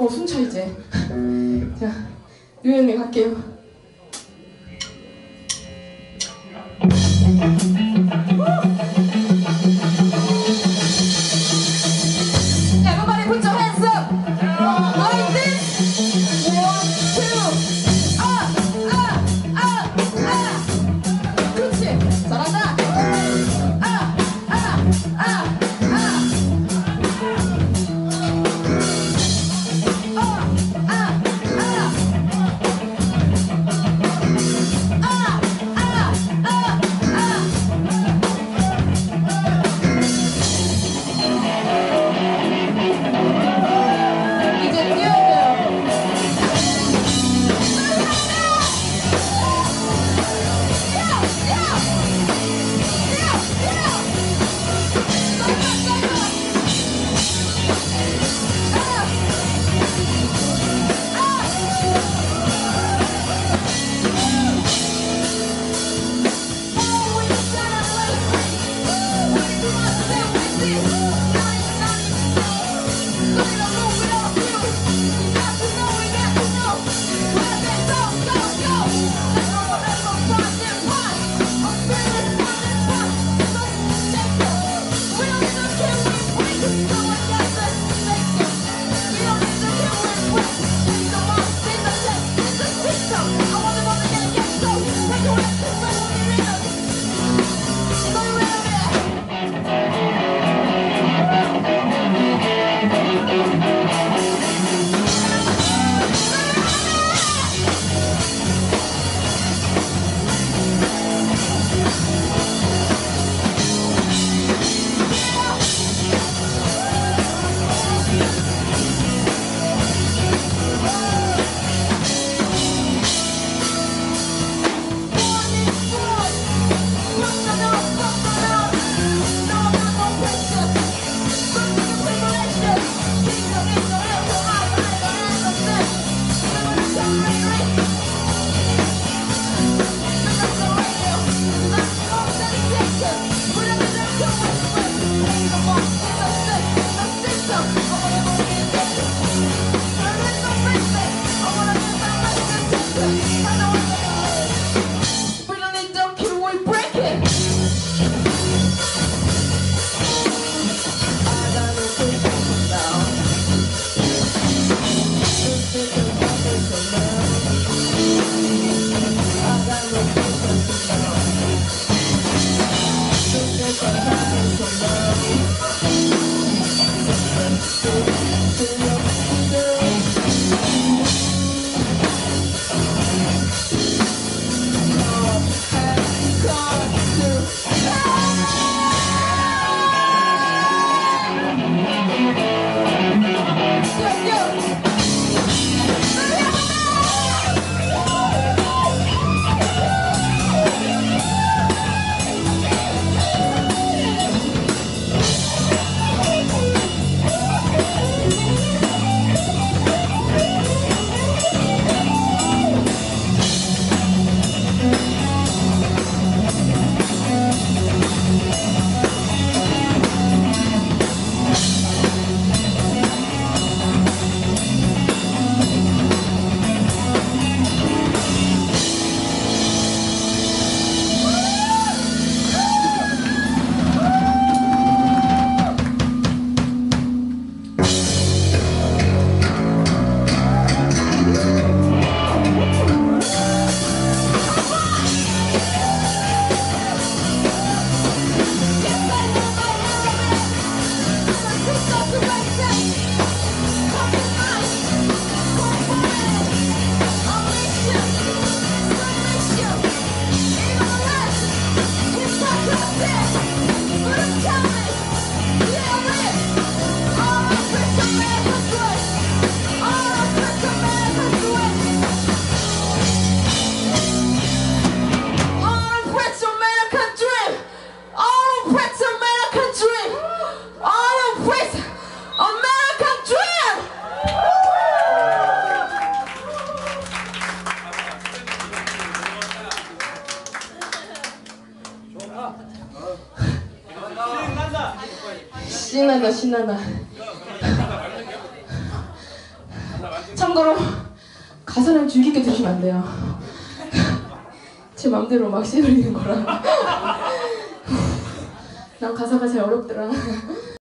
어, 숨차 이제. 자, 유연이 갈게요. Oh 신난다 신난다. 참고로 가사를 즐기게 들으시면 안 돼요. 제 맘대로 막 씹으리는 거라. 난 가사가 제일 어렵더라.